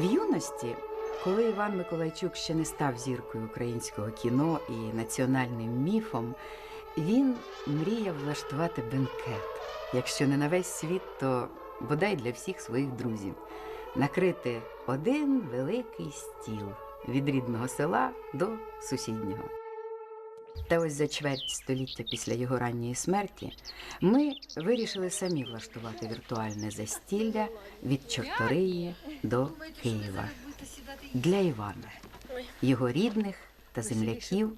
В юності, коли Іван Миколайчук ще не став зіркою українського кіно і національним міфом, він мріяв влаштувати бенкет. Якщо не на весь світ, то бодай для всіх своїх друзів. Накрити один великий стіл від рідного села до сусіднього. Та ось за чверть століття після його ранньої смерті ми вирішили самі влаштувати віртуальне застілля від Чорториї до Києва для Івана, його рідних та земляків,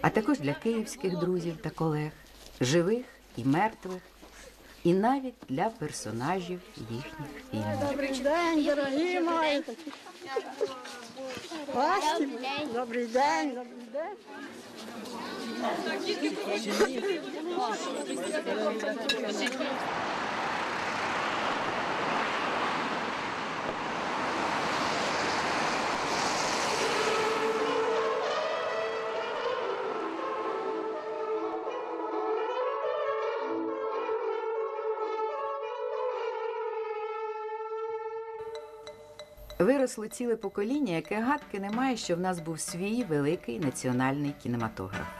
а також для київських друзів та колег, живих і мертвих, і навіть для персонажів їхніх фільмів. Добрий день, дорогі мої. Добрий день, добрий день. Виросло ціле покоління, яке гадки не має, що в нас був свій великий національний кінематограф.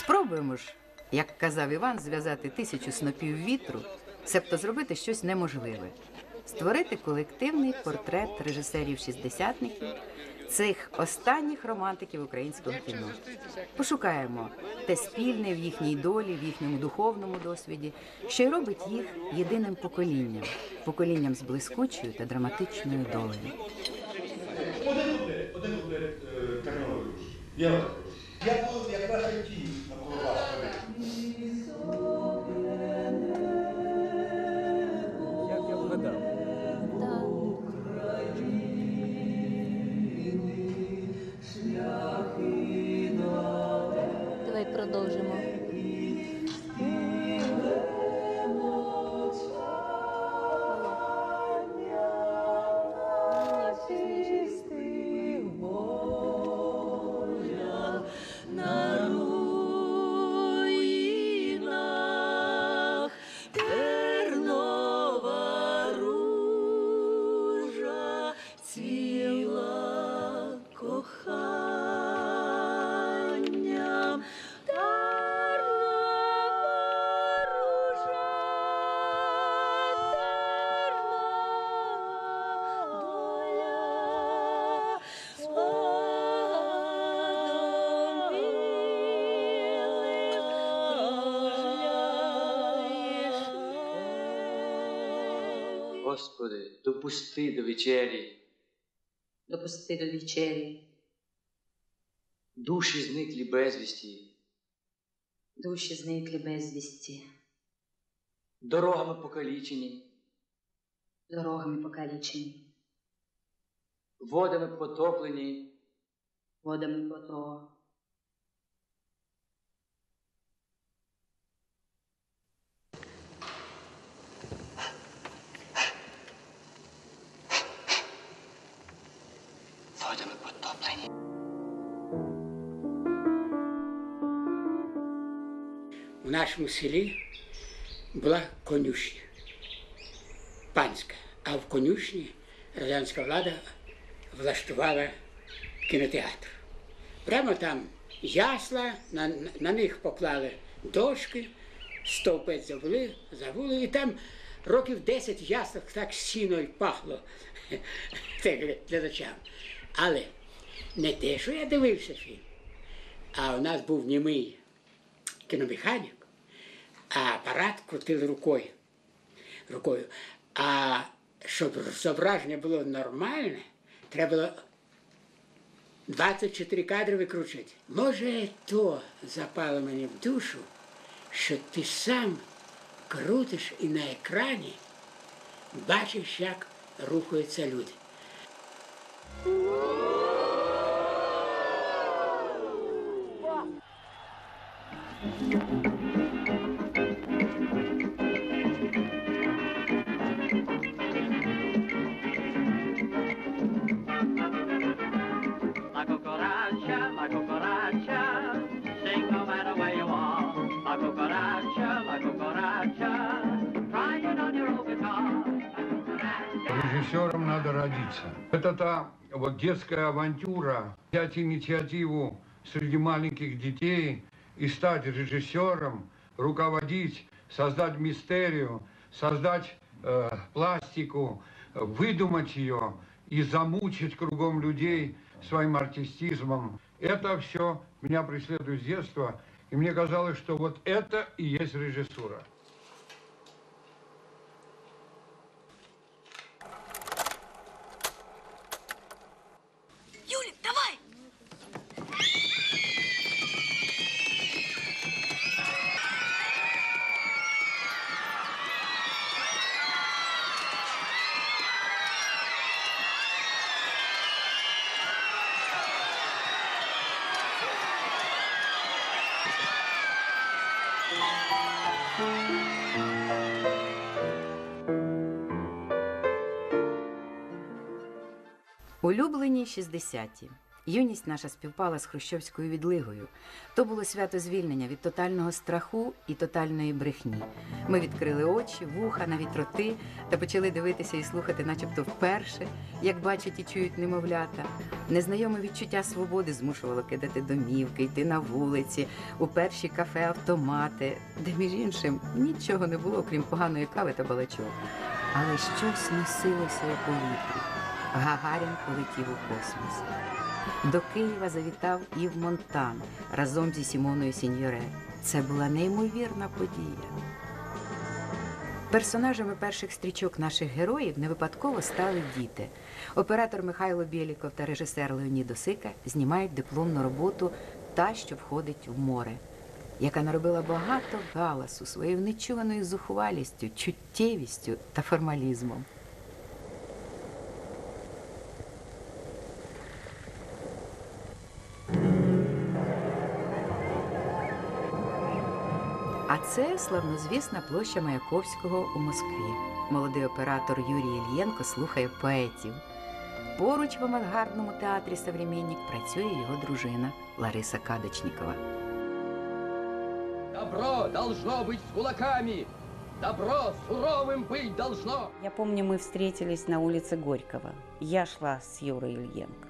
Спробуємо ж, як казав Іван, зв'язати тисячу снопів вітру, себто зробити щось неможливе, створити колективний портрет режисерів-шістдесятників, цих останніх романтиків українського кіно. Пошукаємо те спільне в їхній долі, в їхньому духовному досвіді, що й робить їх єдиним поколінням, поколінням з блискучою та драматичною долею. Один один е, Я був як ваша тінь Господи, допусти до вечері, допусти до вечері, душі зниклі безвісті, душі зниклі безвісті, дорогами покалічені, дорогами покалічені, водами потоплені, водами потого. Нашому селі була конюшня панська, а в конюшні радянська влада влаштувала кінотеатр. Прямо там ясла, на, на- них поклали дошки, стовпець завели, завули, і там років 10 в яслах так сіно й пахло глядачам. Але не те, що я дивився фільм, а у нас був німий кіномеханік, а апарат крутили рукою. рукою. А щоб зображення було нормальне, треба було 24 кадри викручувати. Може, то запало мені в душу, що ти сам крутиш і на екрані бачиш, як рухаються люди. Это та вот детская авантюра, взять инициативу среди маленьких детей и стать режиссером, руководить, создать мистерию, создать э, пластику, выдумать ее и замучить кругом людей своим артистизмом. Это все меня преследует с детства. И мне казалось, что вот это и есть режиссура. Улюблені 60-ті. Юність наша співпала з хрущовською відлигою. То було свято звільнення від тотального страху і тотальної брехні. Ми відкрили очі, вуха, навіть роти та почали дивитися і слухати, начебто вперше, як бачать і чують немовлята. Незнайоме відчуття свободи змушувало кидати домівки, йти на вулиці, у перші кафе-автомати, де, між іншим, нічого не було, крім поганої кави та балачок. Але щось носилося у повітрі. Гагарін полетів у космос. До Києва завітав Ів Монтан разом зі Сімоною Сіньоре. Це була неймовірна подія. Персонажами перших стрічок наших героїв не випадково стали діти. Оператор Михайло Бєліков та режисер Леонід Осика знімають дипломну роботу Та, що входить в море, яка наробила багато галасу своєю нечуваною зухвалістю, чуттєвістю та формалізмом. це славнозвісна площа Маяковського у Москві. Молодий оператор Юрій Ільєнко слухає поетів. Поруч в авангардному театрі «Современник» працює його дружина Лариса Кадочнікова. Добро должно быть с кулаками! Добро суровым быть должно! Я помню, мы встретились на улице Горького. Я шла с Юрой Ильенко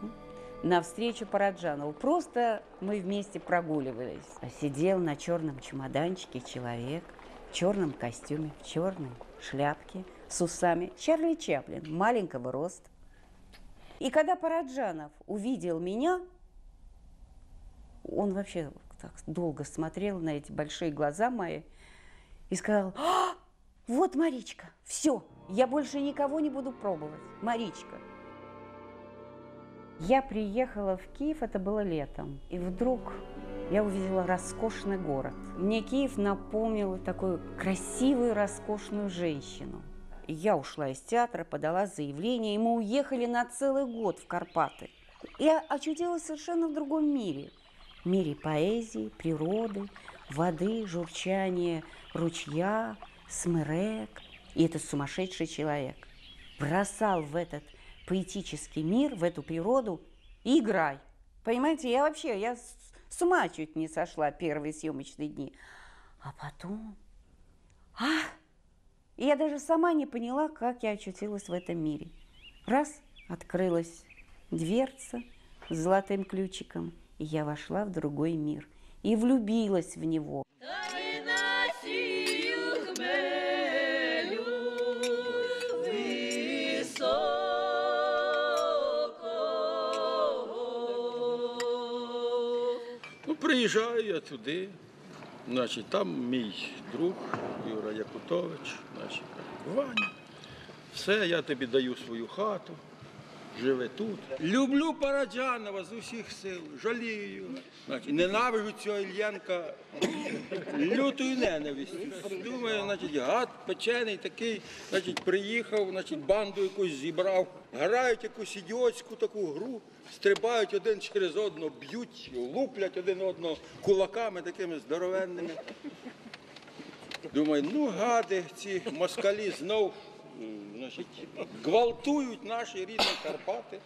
Навстречу Параджанову. Просто мы вместе прогуливались. Сидел на черном чемоданчике человек в черном костюме, в черной шляпке, с усами. Чарли Чаплин, маленького роста. И когда Параджанов увидел меня, он вообще так долго смотрел на эти большие глаза мои и сказал, «А, вот Маричка, все, я больше никого не буду пробовать. Маричка. Я приехала в Киев, это было летом, и вдруг я увидела роскошный город. Мне Киев напомнил такую красивую, роскошную женщину. Я ушла из театра, подала заявление, и мы уехали на целый год в Карпаты. Я очутилась совершенно в другом мире. Мире поэзии, природы, воды, журчания ручья, смырек. И этот сумасшедший человек бросал в этот поэтический мир, в эту природу и играй. Понимаете, я вообще, я с ума чуть не сошла первые съемочные дни. А потом, а, и я даже сама не поняла, как я очутилась в этом мире. Раз, открылась дверца с золотым ключиком, и я вошла в другой мир и влюбилась в него. Ну, приїжджаю я туди. Значить, там мій друг Юра Якутович, значить, Ваня, все, я тобі даю свою хату, живи тут. Люблю Параджанова з усіх сил, жалію. Значить, ненавижу цього Іллєнка лютою ненавистю. Думаю, значить, гад печений такий, значить, приїхав, значить, банду якусь зібрав, грають якусь ідіотську таку гру, стрибають один через одного, б'ють, луплять один одного кулаками такими здоровенними. Думаю, ну гади, ці москалі знов значить, гвалтують наші рідні Карпати.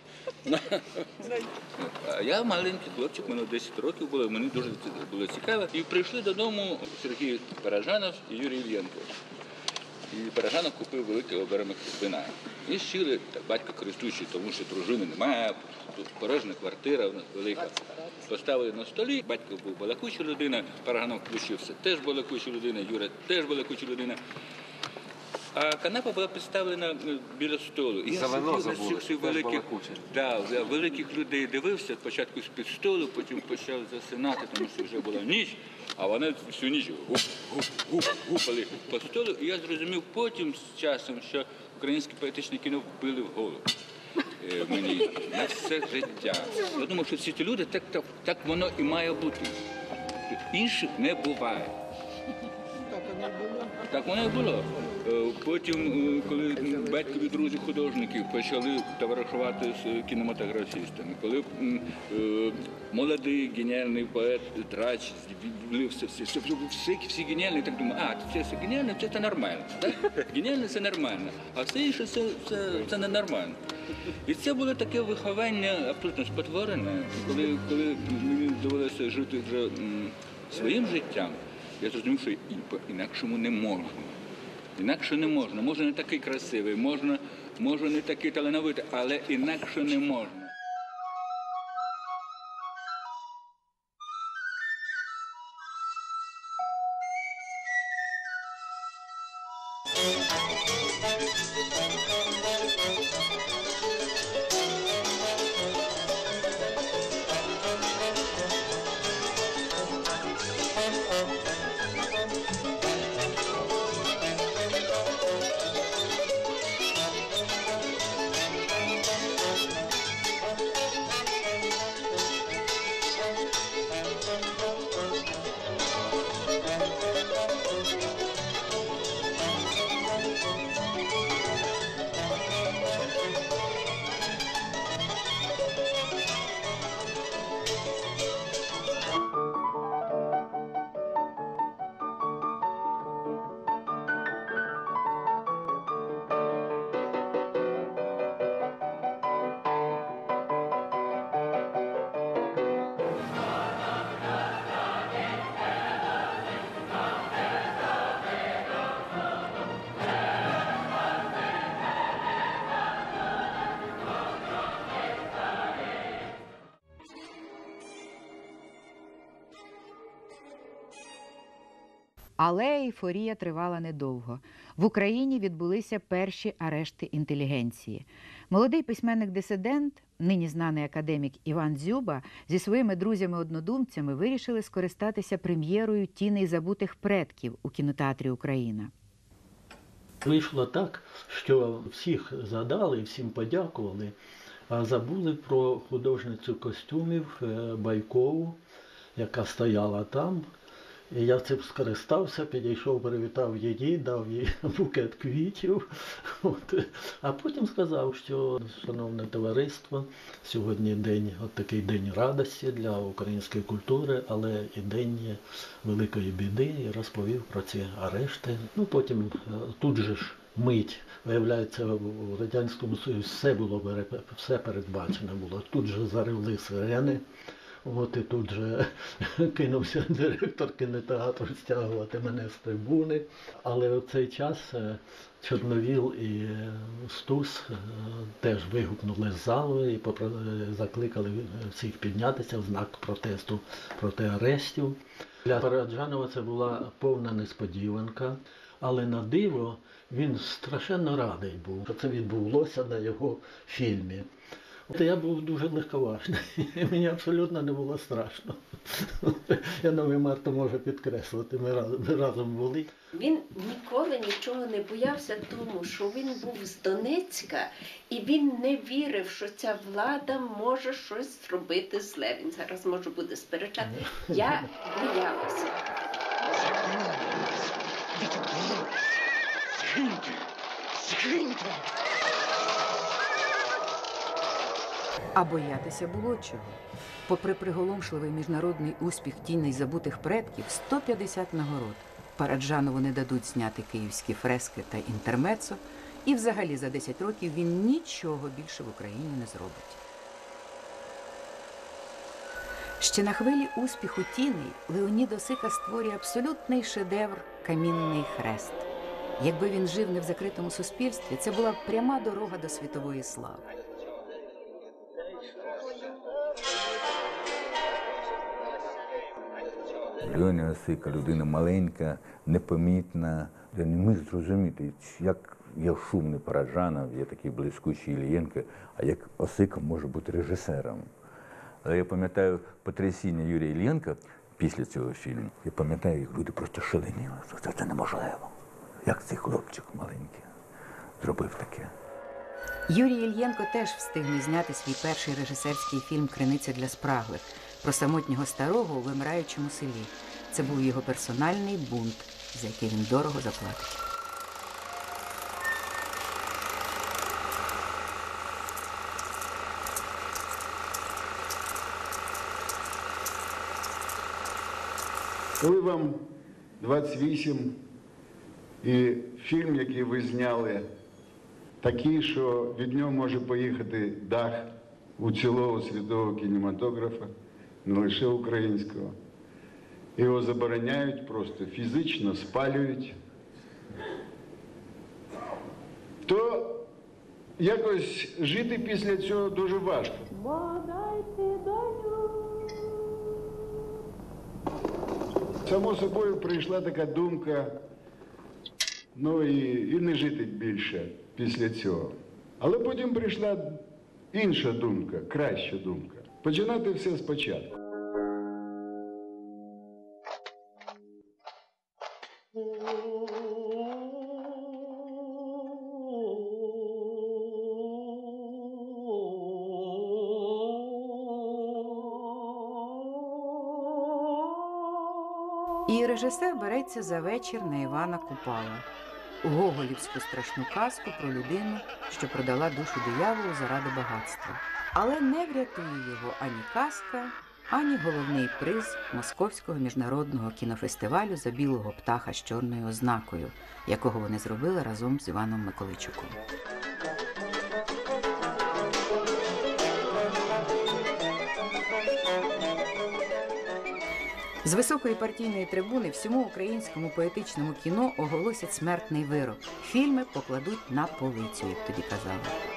Я маленький хлопчик, мені 10 років було, мені дуже було цікаво. І прийшли додому Сергій Паражанов і Юрій Ільєнко. І Паражанов купив великий оберемок вина. І сіли, так, батько користуючись, тому що дружини немає, тут порожня квартира велика. Поставили на столі, батько був балакуча людина, Параганов включився теж балакуча людина, Юра теж балакуча людина. А канапа була підставлена е, біля столу. І я сидів на цих всіх великих, да, за великих людей дивився, спочатку з-під столу, потім почав засинати, тому що вже була ніч, а вони всю ніч гуп, гуп, гуп, гупали по столу. І я зрозумів потім з часом, що українське поетичне кіно вбили в голову. Е, Мені на все життя. Я думаю, що всі ті люди так, так, так воно і має бути. Інших не буває. Так воно і було. Е, Потім, е, коли батькові друзі художників почали товаришувати з кінематографістами, коли е, молодий геніальний поет Драч влився все, все, всі, всі геніальні, так думаю, а це все геніальне, це, це нормально. Так? Геніальне це нормально, а все інше це, це, це ненормально. І це було таке виховання абсолютно спотворене. Коли, коли мені довелося жити вже своїм життям, я зрозумів, що і по-інакшому не можна. Інакше не можна. Може не такий красивий, можна, може не такий талановитий, але інакше не можна. Але ейфорія тривала недовго. В Україні відбулися перші арешти інтелігенції. Молодий письменник-дисидент, нині знаний академік Іван Дзюба, зі своїми друзями-однодумцями вирішили скористатися прем'єрою тіней забутих предків у кінотеатрі Україна. Вийшло так, що всіх згадали, всім подякували, а забули про художницю костюмів е, Байкову, яка стояла там. І я цим скористався, підійшов, привітав її, дав їй букет квітів. От. А потім сказав, що, шановне товариство, сьогодні день, от такий день радості для української культури, але і день великої біди, і розповів про ці арешти. Ну, потім е, тут же ж мить, виявляється, у Радянському Союзі все було все передбачено було. Тут же заревли сирени. От і тут же кинувся директор кінотеатру стягувати мене з трибуни. Але в цей час е, Чорновіл і е, Стус е, теж вигукнули з залу і закликали всіх піднятися в знак протесту проти арештів. Для Параджанова це була повна несподіванка, але на диво він страшенно радий був, що це відбулося на його фільмі. От я був дуже легковажний, і мені абсолютно не було страшно. Я новий Марто може підкреслити, ми разом, ми разом були. Він ніколи нічого не боявся, тому що він був з Донецька і він не вірив, що ця влада може щось зробити зле. Він зараз може буде сперечати. Я боялася. А боятися було чого. Попри приголомшливий міжнародний успіх тіней забутих предків, 150 нагород. Параджанову не дадуть зняти київські фрески та інтермецо, і взагалі за 10 років він нічого більше в Україні не зробить. Ще на хвилі успіху тіней Леонід Осика створює абсолютний шедевр Камінний хрест. Якби він жив не в закритому суспільстві, це була б пряма дорога до світової слави. Льоня Осика, людина маленька, непомітна. Я не міг зрозуміти, як є шумний Параджанов, є такий блискучий Ілієнко, а як Осика може бути режисером. Але я пам'ятаю потрясіння Юрія Іллєнка після цього фільму. Я пам'ятаю, як люди просто шаленіли. Це, це неможливо. Як цей хлопчик маленький зробив таке. Юрій Ільєнко теж встигне зняти свій перший режисерський фільм Криниця для спраглих про самотнього старого у вимираючому селі. Це був його персональний бунт, за який він дорого заплатить. Коли вам 28 і фільм, який ви зняли, такий, що від нього може поїхати дах у цілого світового кінематографа, не лише українського, його забороняють просто фізично спалюють, то якось жити після цього дуже важко. Само собою прийшла така думка, ну і, і не жити більше після цього. Але потім прийшла інша думка, краща думка. Починати все спочатку. І режисер береться за вечір на Івана Купала, гоголівську страшну казку про людину, що продала душу дияволу заради багатства. Але не врятує його ані казка, ані головний приз Московського міжнародного кінофестивалю за білого птаха з чорною ознакою, якого вони зробили разом з Іваном Миколайчуком. З високої партійної трибуни всьому українському поетичному кіно оголосять смертний вирок. Фільми покладуть на полицю, як тоді казали.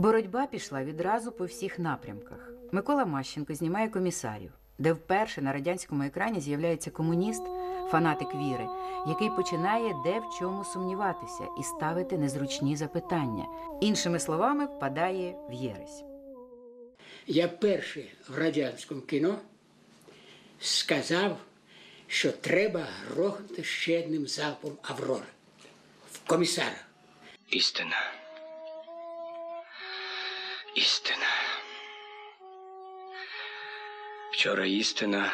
Боротьба пішла відразу по всіх напрямках. Микола Мащенко знімає комісарів, де вперше на радянському екрані з'являється комуніст, фанатик віри, який починає де в чому сумніватися і ставити незручні запитання. Іншими словами, впадає в єресь. Я перший в радянському кіно сказав, що треба грохнути ще одним залпом Аврори в комісара. Істина. Істина. Вчора істина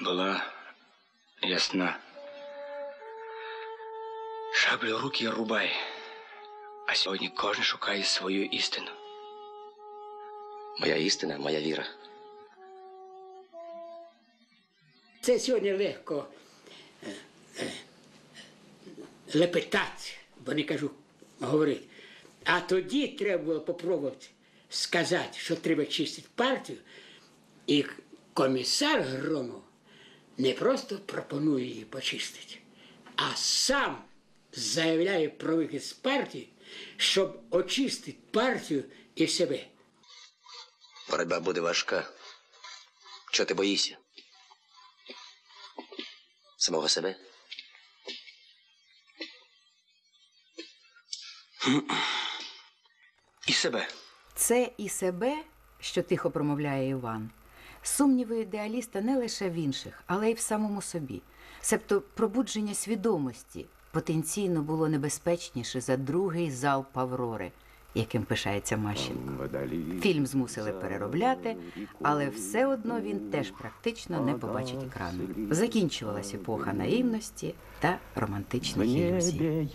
була ясна. Шаблю руки рубай, а сьогодні кожен шукає свою істину. Моя істина, моя віра. Це сьогодні легко е, е, лепетати, бо не кажу говорити. А тоді треба було попробувати сказати, що треба чистити партію, і комісар Громов не просто пропонує її почистити, а сам заявляє про вихід з партії, щоб очистити партію і себе. Боротьба буде важка. Чого ти боїшся? Самого себе? І себе. Це і себе, що тихо промовляє Іван. Сумніви ідеаліста не лише в інших, але й в самому собі. Себто пробудження свідомості потенційно було небезпечніше за другий залп Аврори, яким пишається Мащенко. Фільм змусили переробляти, але все одно він теж практично не побачить екрану. Закінчувалась епоха наївності та романтичних ілюзій.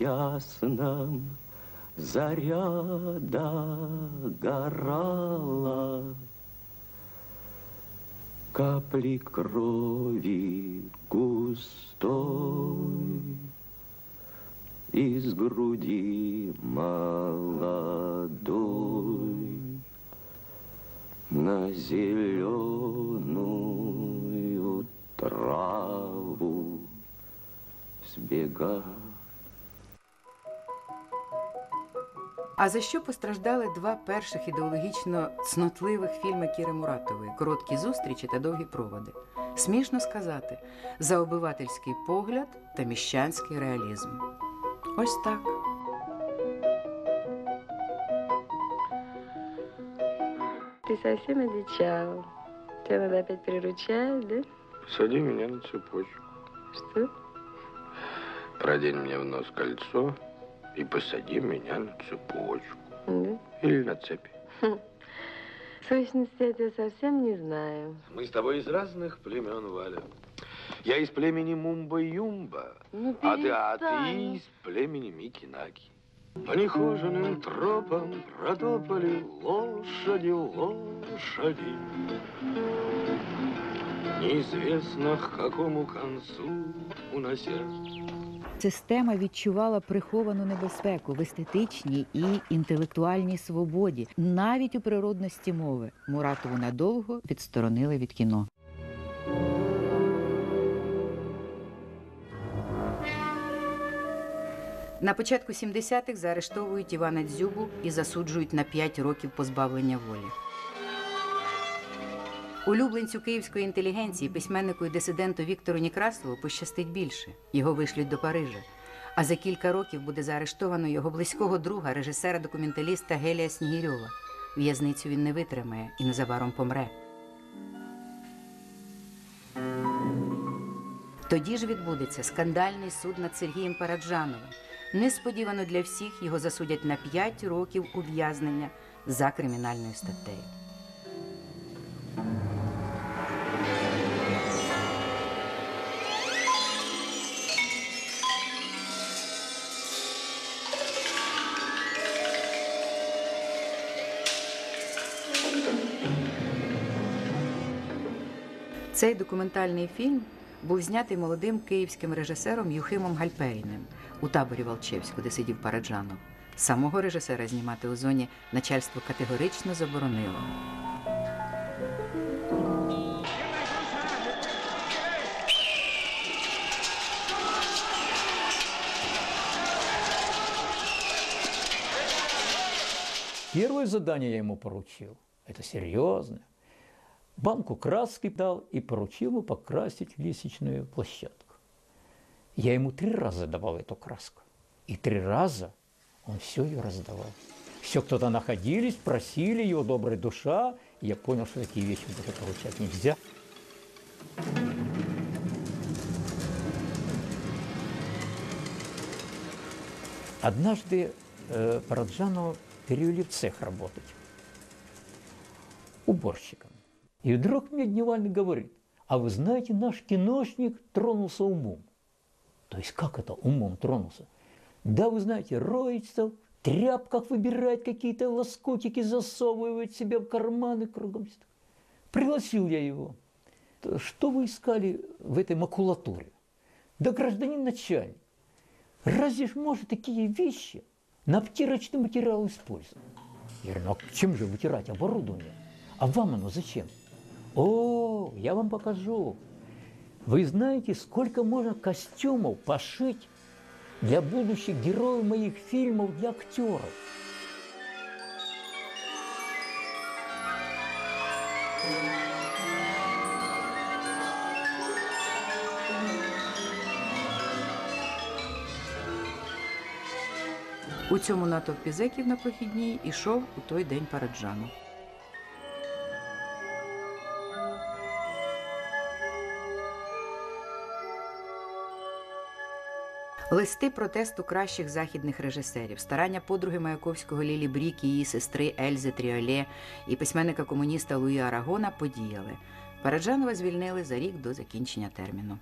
Заря догорала, Капли крови густой Из груди молодой на зеленую траву сбегать. А за що постраждали два перших ідеологічно цнотливих фільми Кіри Муратової Короткі зустрічі та довгі проводи? Смішно сказати, за обивательський погляд та міщанський реалізм. Ось так. Ты совсем одичал. Тебя надо опять приручать, да? Посади меня на цепочку. Что? Продень мне в нос кольцо и посади меня на цепочку. Да? Или на цепи. Хм. В сущности, я тебя совсем не знаю. Мы с тобой из разных племен, Валя. Я из племени Мумба-Юмба, Ну, а ты, а ты из племени Микинаки. По нехоженным тропам протопали лошади, лошади. Неизвестно к какому концу унося. Система відчувала приховану небезпеку в естетичній і інтелектуальній свободі, навіть у природності мови. Муратову надовго відсторонили від кіно. На початку 70-х заарештовують Івана Дзюбу і засуджують на 5 років позбавлення волі. Улюбленцю київської інтелігенції, письменнику і дисиденту Віктору Некрасову пощастить більше. Його вишлють до Парижа. А за кілька років буде заарештовано його близького друга, режисера-документаліста Гелія Снігірьова. В'язницю він не витримає і незабаром помре. Тоді ж відбудеться скандальний суд над Сергієм Параджановим. Несподівано для всіх його засудять на 5 років ув'язнення за кримінальною статтею. Цей документальний фільм був знятий молодим київським режисером Юхимом Гальперіним у таборі Волчевську, де сидів Параджанов. Самого режисера знімати у зоні начальство категорично заборонило. Первое задание я ему поручил. Это серьезно. Банку краски дал и поручил ему покрасить лестничную площадку. Я ему три раза давал эту краску. И три раза он все ее раздавал. Все кто-то находились, просили его, добрая душа. И я понял, что такие вещи даже поручать нельзя. Однажды э, Параджанова перевели в цех работать уборщиком. И вдруг мне Дневальный говорит, а вы знаете, наш киношник тронулся умом. То есть как это умом тронулся? Да, вы знаете, роется, в тряпках выбирает какие-то лоскутики, засовывает себе в карманы кругом. Пригласил я его. Что вы искали в этой макулатуре? Да, гражданин начальник, разве ж может такие вещи на обтирочный материал использовать? Я говорю, ну а чем же вытирать оборудование? А вам оно зачем? О, я вам покажу. Вы знаете, сколько можно костюмов пошить для будущих героев моих фильмов, для актеров? У цьому натовпі зеків на прохідній ішов у той день Параджанов. Листи протесту кращих західних режисерів, старання подруги Маяковського Лілі Брік і її сестри Ельзи Тріолє і письменника комуніста Луї Арагона подіяли. Параджанова звільнили за рік до закінчення терміну.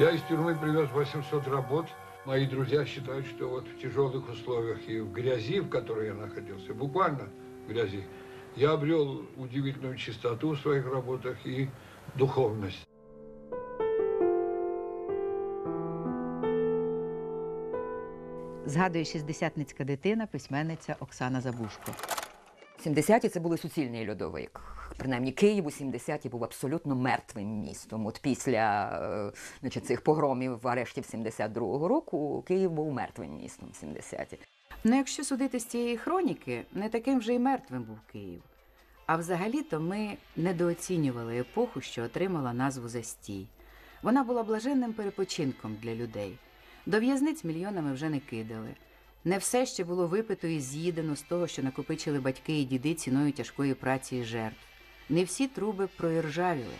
Я из тюрьмы привез 800 работ. Мои друзья считают, что вот в тяжелых условиях и в грязи, в которой я находился, буквально в грязи, я обрел удивительную чистоту в своих работах и духовность. згадує шістдесятницька дитина, письменниця Оксана Забушко. 70-ті це були суцільний льодовик. Принаймні Київ у 70-ті був абсолютно мертвим містом. От після е, значить, цих погромів в арештів 72-го року Київ був мертвим містом в 70-ті. Ну, якщо судити з цієї хроніки, не таким вже й мертвим був Київ. А взагалі-то ми недооцінювали епоху, що отримала назву Застій. Вона була блаженним перепочинком для людей. До в'язниць мільйонами вже не кидали. Не все ще було випито і з'їдено з того, що накопичили батьки і діди ціною тяжкої праці і жертв. Не всі труби проіржавіли.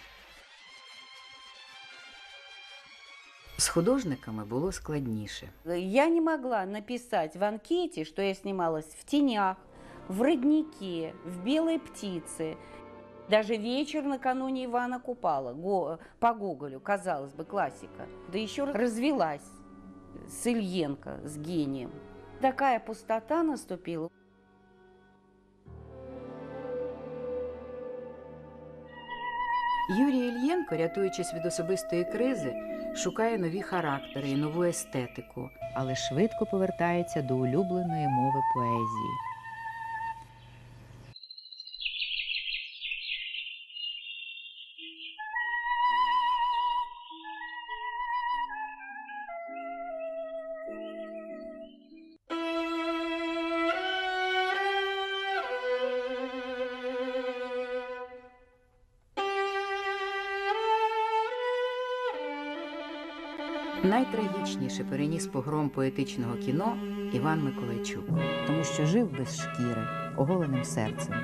З художниками було складніше. Я не могла написать в анкете, что я снималась в тенях, в роднике, в белой птице. Даже вечер накануне Ивана Купала Го- по Гоголю, казалось бы, классика. Да еще развелась с Ильенко, с гением. Такая пустота наступила. Юрій Ільєнко, рятуючись від особистої кризи, шукає нові характери і нову естетику. але швидко повертається до улюбленої мови поезії. Найтрагічніше переніс погром поетичного кіно Іван Миколайчук. тому що жив без шкіри, оголеним серцем.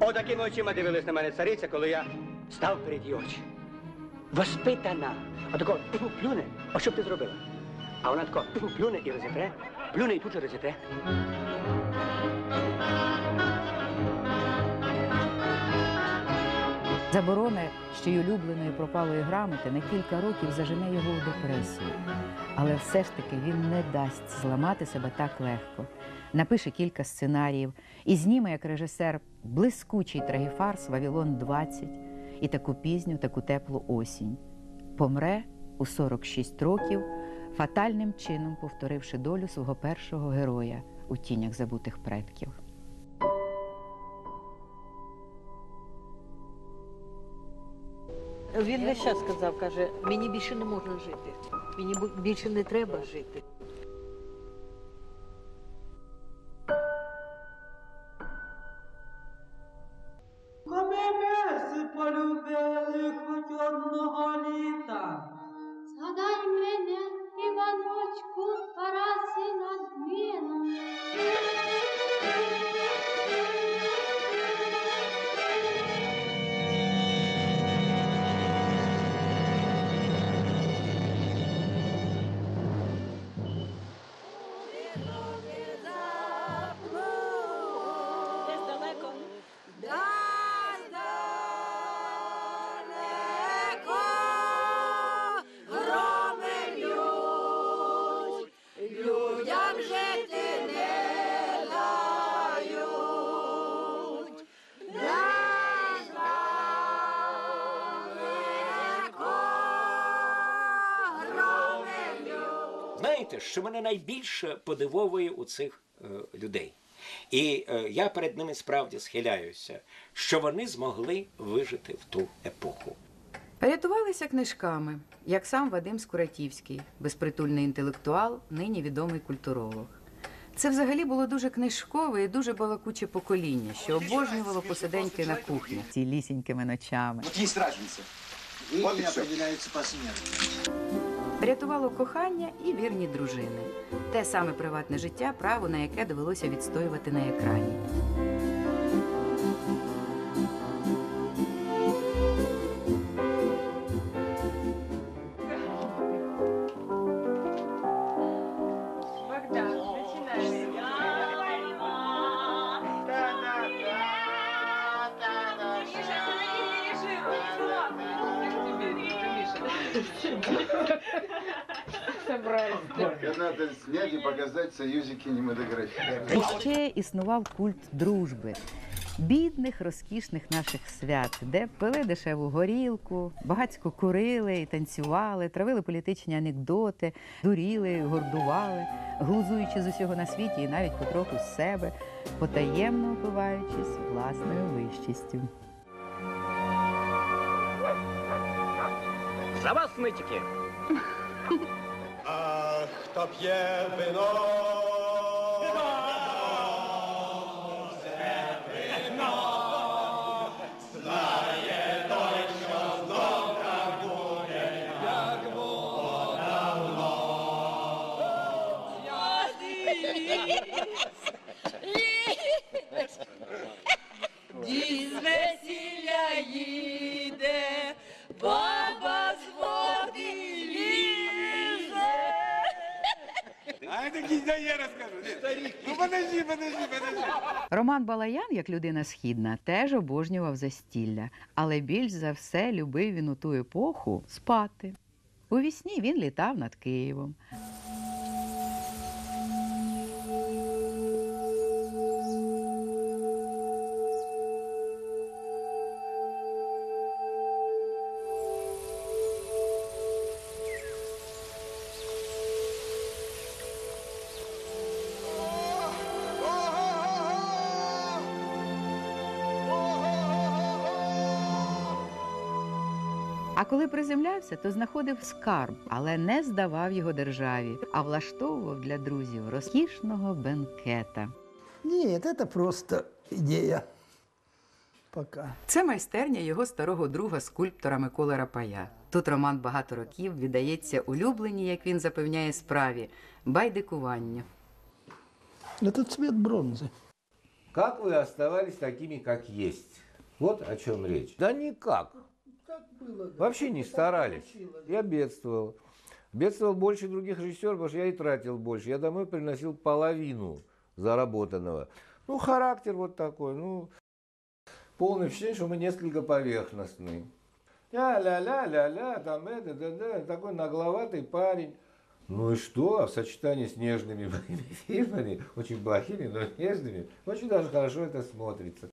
Отакими очима дивились на мене цариця, коли я став перед її очі. Воспитана. А тако тьфу, плюне, а що б ти зробила? А вона тако тьфу, плюне і розітре, плюне і тут же розітре. Заборона ще й улюбленої пропалої грамоти на кілька років зажене його у депресію. Але все ж таки він не дасть зламати себе так легко. Напише кілька сценаріїв і зніме як режисер блискучий трагіфарс Вавилон 20 і таку пізню, таку теплу осінь. Помре у 46 років, фатальним чином повторивши долю свого першого героя у тінях забутих предків. Він весь час сказав, каже, мені більше не можна жити. Мені більше не треба жити. Коли полюбили хоч одного літа. Згадай мене, Іваночку, Параси над Дмином. Знаєте, що мене найбільше подивовує у цих е, людей? І е, я перед ними справді схиляюся, що вони змогли вижити в ту епоху. Рятувалися книжками, як сам Вадим Скуратівський, безпритульний інтелектуал, нині відомий культуролог. Це взагалі було дуже книжкове і дуже балакуче покоління, що обожнювало посиденьки на кухні. Цілісінькими ночами. Вот есть разница. Помню, определяется по смерти. Рятувало кохання і вірні дружини. Те саме приватне життя, право на яке довелося відстоювати на екрані. Снять и показать в І ще існував культ дружби. бідних, розкішних наших свят, де пили дешеву горілку, багацько курили і танцювали, травили політичні анекдоти, дуріли, гордували, глузуючи з усього на світі і навіть потроху з себе, потаємно опиваючись власною вищістю. За вас, нитики! Αχ, το πιερβενό Роман Балаян, як людина східна, теж обожнював застілля, але більш за все любив він у ту епоху спати. У вісні він літав над Києвом. коли приземлявся, то знаходив скарб, але не здавав його державі, а влаштовував для друзів розкішного бенкета. Нет, это просто идея. Пока. Це майстерня його старого друга скульптора Миколи Рапая. Тут Роман багато років віддається улюбленій, як він запевняє, справі байдикуванню. Это цвет бронзы. Как вы оставались такими, как есть? Вот о чем речь. Да никак. Вообще не старались. Я бедствовал. Бедствовал больше других режиссеров, потому что я и тратил больше. Я домой приносил половину заработанного. Ну, характер вот такой, ну, полное впечатление, что мы несколько поверхностные. Ля-ля-ля-ля-ля, там это, да, да, такой нагловатый парень. Ну и что? А в сочетании с нежными моими фильмами, очень плохими, но нежными, очень даже хорошо это смотрится.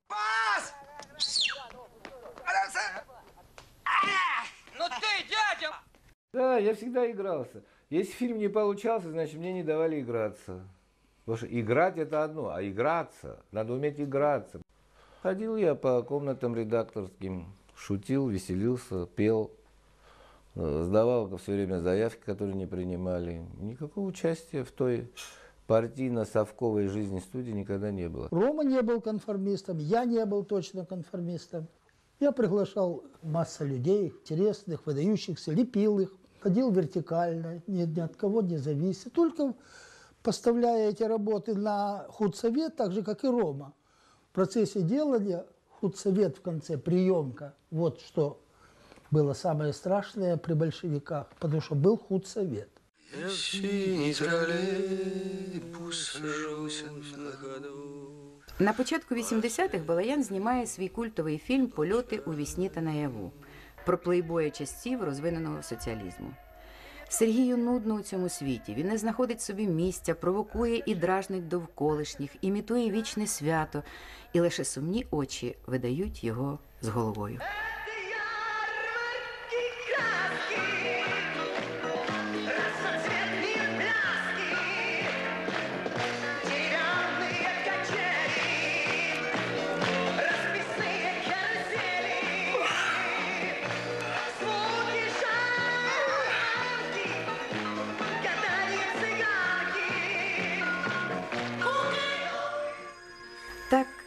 Ну ты, дядя! Да, я всегда игрался. Если фильм не получался, значит мне не давали играться. Потому что играть это одно, а играться, надо уметь играться. Ходил я по комнатам редакторским, шутил, веселился, пел, э, сдавал все время заявки, которые не принимали. Никакого участия в той партийно-совковой жизни студии никогда не было. Рома не был конформистом, я не был точно конформистом. Я приглашал масса людей, интересных, выдающихся, лепил их, ходил вертикально, ни, ни от кого не зависит. Только поставляя эти работы на худсовет, так же, как и Рома. В процессе делания худсовет в конце, приемка, вот что было самое страшное при большевиках, потому что был худсовет. Я в синій тролейбус сажуся на ходу. На початку 80-х Балаян знімає свій культовий фільм Польоти у вісні та наяву Про плейбоя часів розвиненого соціалізму. Сергію нудно у цьому світі. Він не знаходить собі місця, провокує і дражнить довколишніх, імітує вічне свято, і лише сумні очі видають його з головою.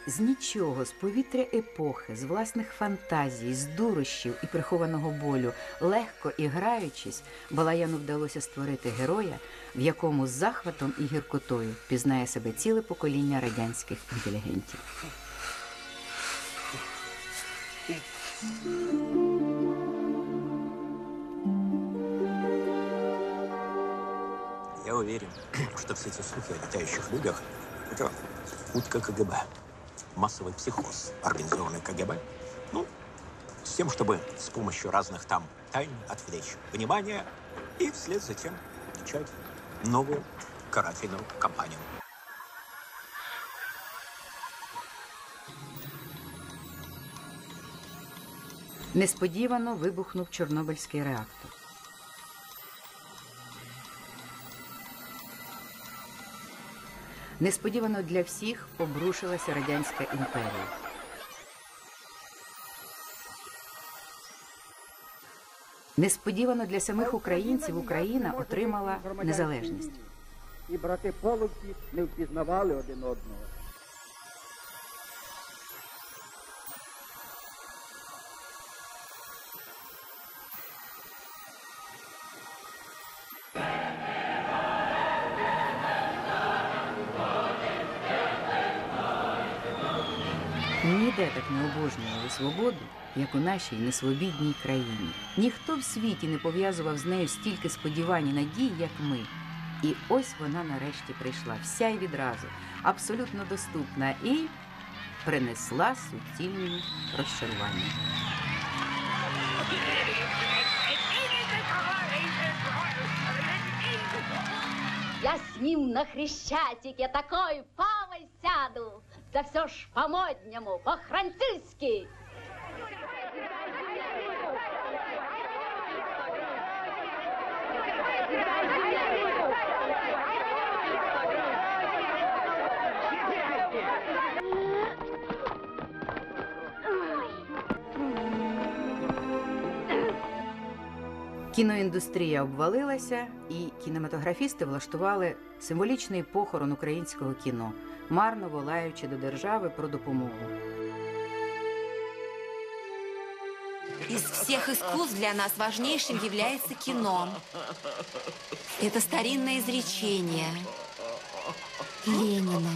З нічого, з повітря епохи, з власних фантазій, з дурощів і прихованого болю, легко і граючись, Балаяну вдалося створити героя, в якому з захватом і гіркотою пізнає себе ціле покоління радянських інтелігентів. Я уверен, что все эти слухи о летающих людях – это утка КГБ. массовый психоз, организованный КГБ. Ну, с тем, чтобы с помощью разных там тайн отвлечь внимание и вслед за тем начать новую карательную кампанию. Несподівано вибухнув Чорнобильський реактор. Несподівано для всіх обрушилася радянська імперія. Несподівано для самих українців Україна отримала незалежність. І брати половці не впізнавали один одного. Не обожнювали свободу, як у нашій несвобідній країні. Ніхто в світі не пов'язував з нею стільки сподівань і надій, як ми. І ось вона нарешті прийшла, вся й відразу, абсолютно доступна і принесла суцільні розчарування. Я с ним на хрещатике такой павой сяду, да все ж по-моднему, по-французски. Кіноіндустрія обвалилася, і кінематографісти влаштували символічний похорон українського кіно, марно волаючи до держави про допомогу. Из всех искусств для нас важнейшим является кино. Это старинное изречение Ленина.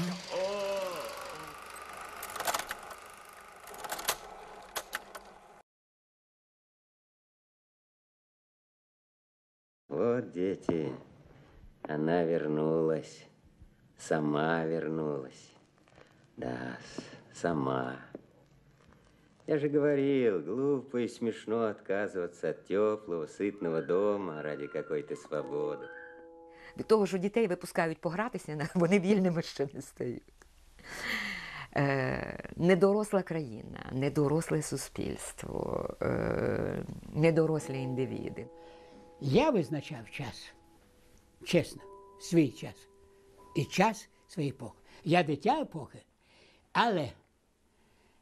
Вот дети, она вернулась, сама вернулась. Да, с- сама. Я же говорил, глупо и смешно отказываться от теплого, сытного дома ради какой-то свободы. Від того, що дітей випускають погратися, на- вони вільними ще не стають. Е, недоросла країна, недоросле суспільство, е, недорослі індивіди. Я визначав час, чесно, свій час і час своєї епохи. Я дитя епохи, але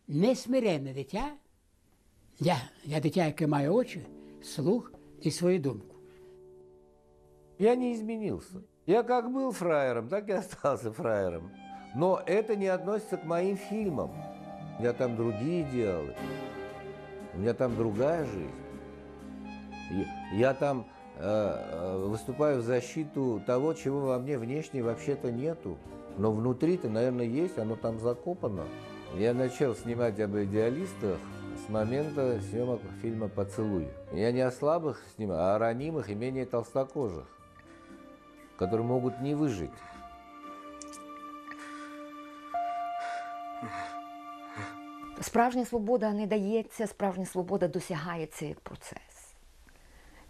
не смирене дитя. Я, я дитя, яке має очі, слух і свою думку. Я не изменился. Я как был фраером, так и остался фраером. Но это не относится к моим фильмам. У меня там другие идеалы. У меня там другая жизнь. Я- Я там э, э, выступаю в защиту того, чего во мне внешне вообще-то нету. Но внутри-то, наверное, есть, оно там закопано. Я начал снимать об идеалистах с момента съемок фильма «Поцелуй». Я не о слабых снимаю, а о ранимых и менее толстокожих, которые могут не выжить. Справжня свобода не дається, справжня свобода досягається як процес.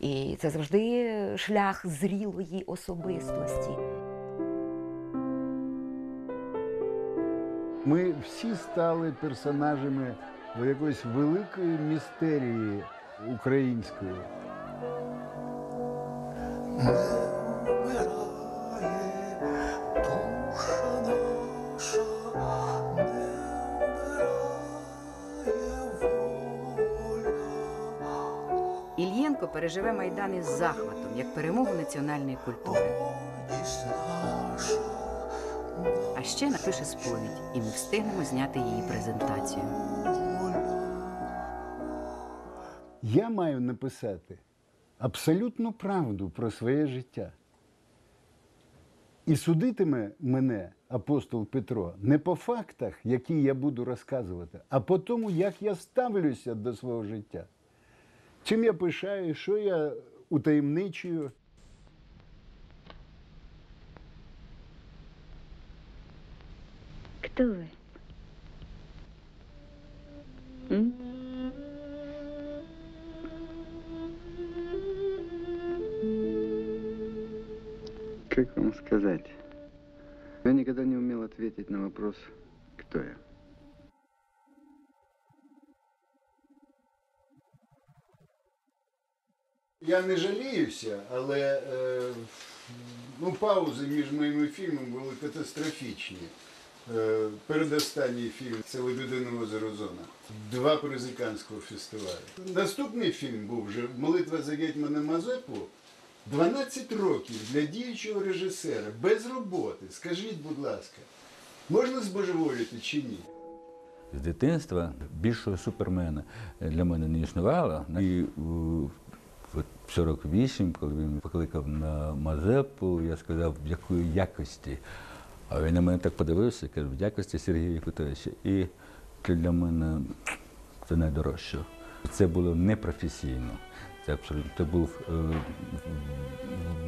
І це завжди шлях зрілої особистості. Ми всі стали персонажами якоїсь великої містерії української. Переживе Майдан із захватом як перемогу національної культури. А ще напише сповідь, і ми встигнемо зняти її презентацію. Я маю написати абсолютну правду про своє життя. І судитиме мене апостол Петро не по фактах, які я буду розказувати, а по тому, як я ставлюся до свого життя. Чим я пишаю, що я утаємничую. Кто вы? М? Как вам сказать? Я никогда не умел ответить на вопрос, кто я. Я не жаліюся, але е, ну, паузи між моїми фільмами були катастрофічні. Е, передостанній фільм це Лебедине озеро Зона. Два призи Канського фестивалю. Наступний фільм був вже Молитва за гетьмана Мазепу. 12 років для діючого режисера без роботи. Скажіть, будь ласка, можна збожеволіти чи ні? З дитинства більшого супермена для мене не існувало. І в 48, коли він покликав на Мазепу, я сказав, в якої якості. А він на мене так подивився каже, в якості Сергія Якутовича. І це для мене це найдорожче. Це було непрофесійно. Це абсолютно це був е,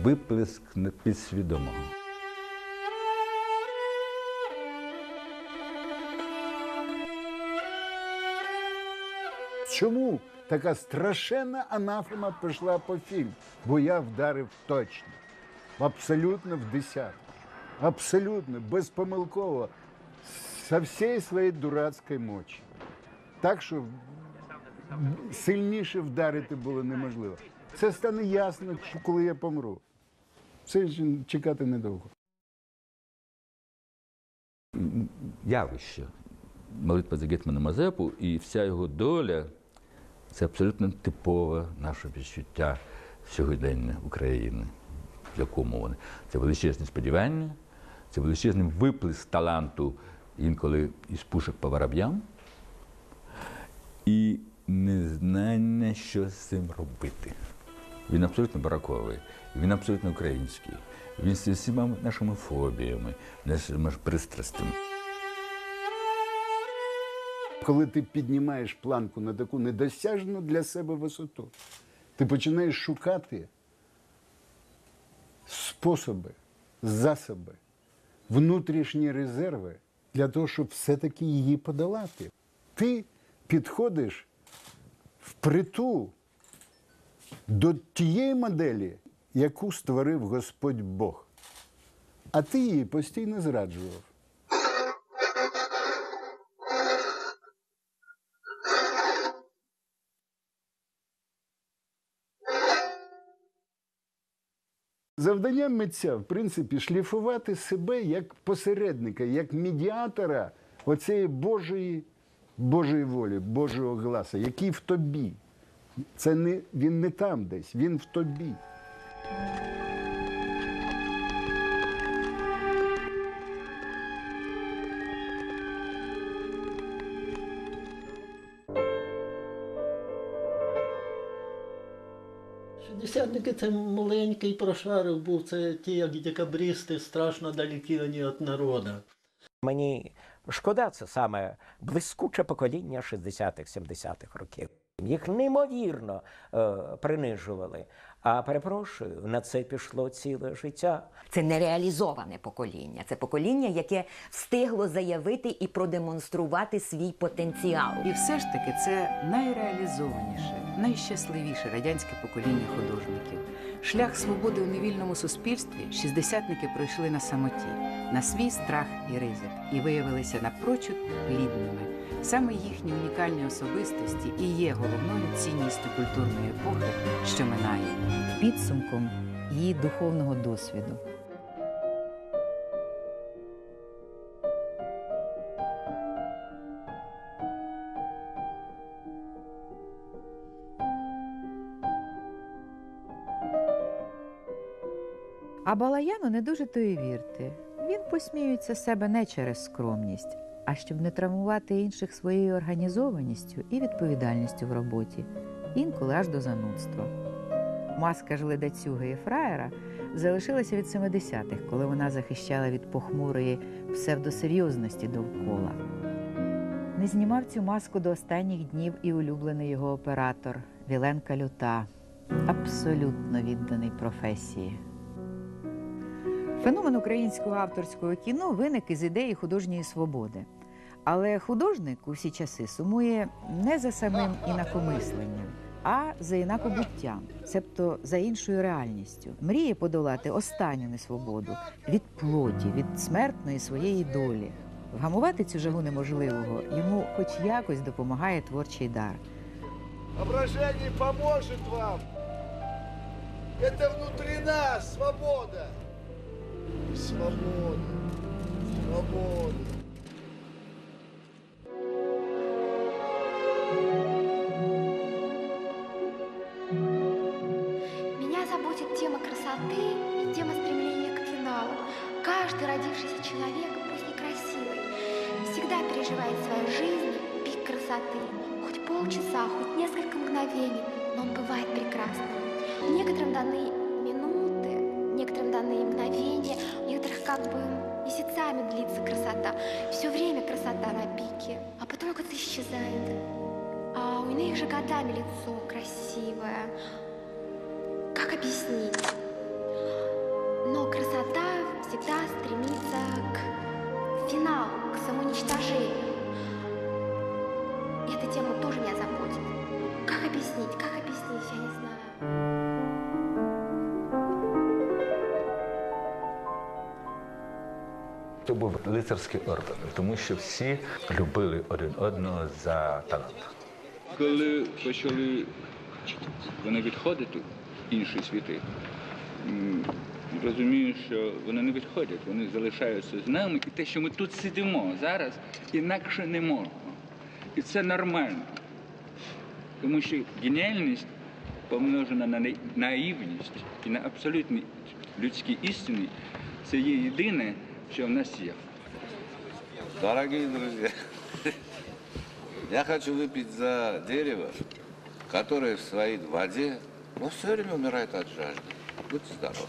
виплеск підсвідомого. Чому така страшенна анафема прийшла по фільм? Бо я вдарив точно. Абсолютно в десятку. Абсолютно, безпомилково, со всієї своєї дурацької мочі. Так що сильніше вдарити було неможливо. Це стане ясно, коли я помру. Це ж чекати недовго. явище. Молитва за Гетмана Мазепу і вся його доля це абсолютно типове наше відчуття сьогодення України, в якому вони. Це величезні сподівання, це величезний виплеск таланту інколи із пушок по вороб'ям і незнання, що з цим робити. Він абсолютно бараковий, він абсолютно український. Він з всіма нашими фобіями, нашими пристрастями. Коли ти піднімаєш планку на таку недосяжну для себе висоту, ти починаєш шукати способи, засоби, внутрішні резерви для того, щоб все-таки її подолати. Ти підходиш впритул до тієї моделі, яку створив Господь Бог. А ти її постійно зраджував. Завдання митця, в принципі, шліфувати себе як посередника, як медіатора оцієї Божої, Божої волі, Божого гласа, який в тобі. Це не, він не там десь, він в тобі. Шістдесятники це маленький прошарок був, це ті, як декабристи, страшно далекі вони від народу. Мені шкода, це саме блискуче покоління 60-х, 70-х років. Їх неймовірно е, принижували. А перепрошую, на це пішло ціле життя. Це нереалізоване покоління. Це покоління, яке встигло заявити і продемонструвати свій потенціал. І все ж таки це найреалізованіше, найщасливіше радянське покоління художників. Шлях свободи у невільному суспільстві шістдесятники пройшли на самоті, на свій страх і ризик, і виявилися напрочуд плідними. Саме їхні унікальні особистості і є головною цінністю культурної епохи, що минає. підсумком її духовного досвіду. А Балаяну не дуже то і вірте. Він посміюється себе не через скромність, а щоб не травмувати інших своєю організованістю і відповідальністю в роботі, інколи аж до занудства. Маска ж ледацюги і фраєра залишилася від 70-х, коли вона захищала від похмурої псевдосерйозності довкола. Не знімав цю маску до останніх днів і улюблений його оператор Віленка Люта, абсолютно відданий професії. Феномен українського авторського кіно виник із ідеї художньої свободи. Але художник у всі часи сумує не за самим інакомисленням, а за інакобуттям, себто за іншою реальністю. Мріє подолати останню несвободу від плоті, від смертної своєї долі. Вгамувати цю жагу неможливого йому хоч якось допомагає творчий дар. Воображение поможет вам Это внутри нас свобода. Свобода. Свобода. Красоты. Хоть полчаса, хоть несколько мгновений, но он бывает прекрасным. Некоторым даны минуты, некоторым даны мгновения, у некоторых как бы месяцами длится красота. Все время красота на пике, а потом как-то исчезает. А у иных же годами лицо красивое. Как объяснить? Но красота всегда стремится к финалу, к самоуничтожению. И эта тема тоже меня заботит. Как объяснить? Как объяснить? Я не знаю. Це був лицарський орден, тому що всі любили один одного за талант. Коли почали вони відходити, інші світи, м, розумію, що вони не відходять, вони залишаються з нами, і те, що ми тут сидимо зараз, інакше не можна. І це нормально. Тому що геніальність помножена на наї- наївність і на абсолютні людські істини, це є єдине, що в нас є. Дорогие друзья, я хочу выпить за дерево, которое стоит в воде, но все время умирает от жажды. Будьте здоровы.